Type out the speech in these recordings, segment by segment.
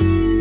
Peace.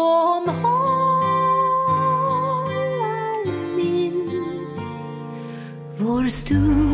Som håller min vår stund